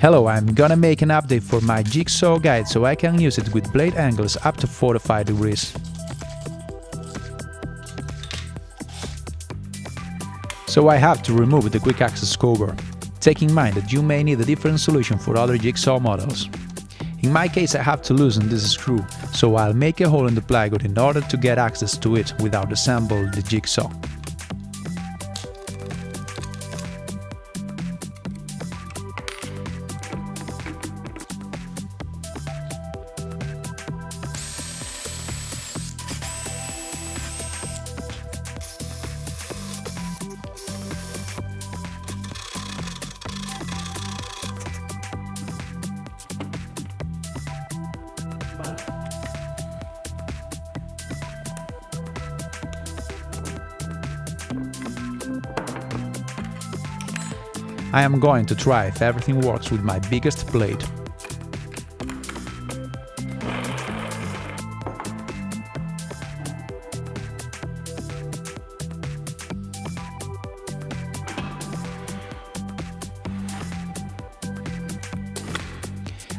Hello, I'm gonna make an update for my jigsaw guide so I can use it with blade angles up to 45 degrees. So I have to remove the quick access cover. Take in mind that you may need a different solution for other jigsaw models. In my case I have to loosen this screw, so I'll make a hole in the plywood in order to get access to it without assembling the jigsaw. I am going to try if everything works with my biggest blade.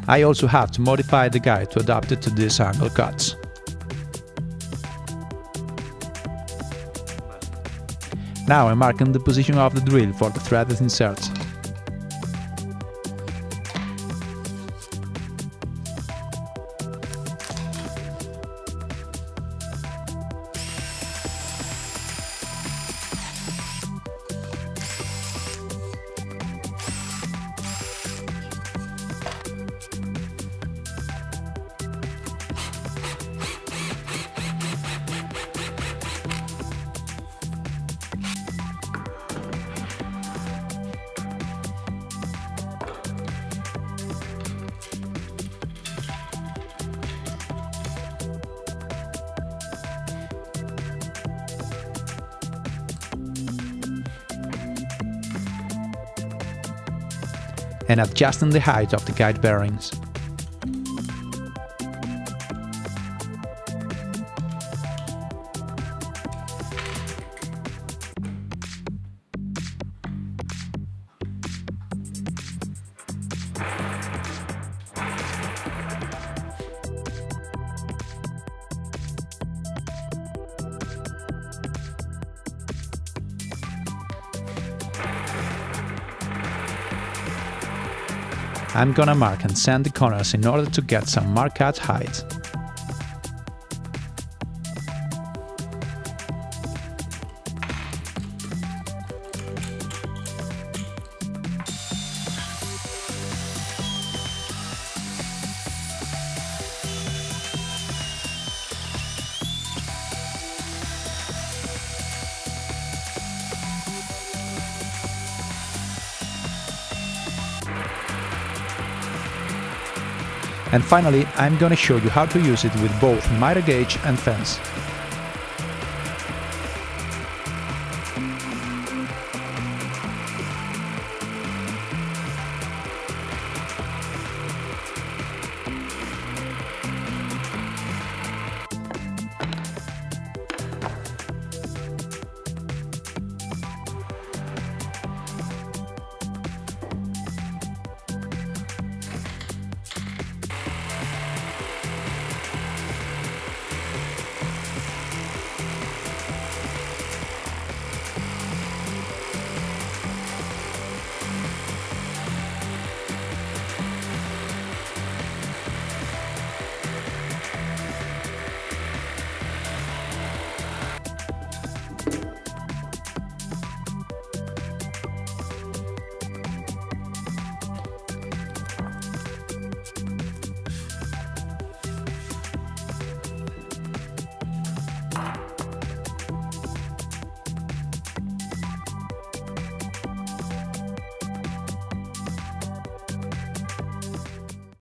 I also have to modify the guide to adapt it to these angle cuts. Now I'm marking the position of the drill for the threaded insert. And adjusting the height of the guide bearings. I'm gonna mark and sand the corners in order to get some mark out height. And finally, I'm gonna show you how to use it with both miter gauge and fence.